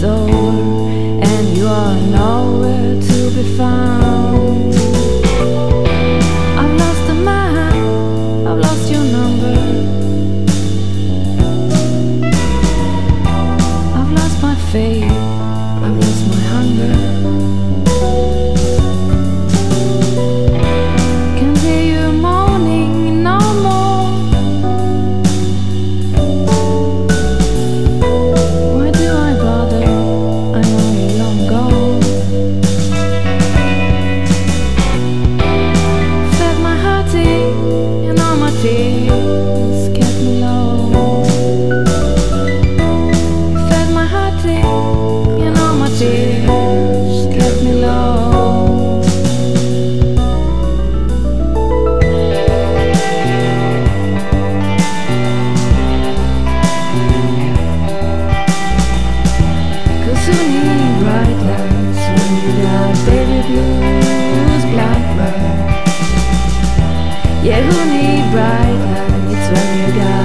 is over and you are nowhere to be found. I've lost a man, I've lost your number. I've lost my faith. swinging bright lights when you got baby blues, black man. Yeah, who need bright lights when you got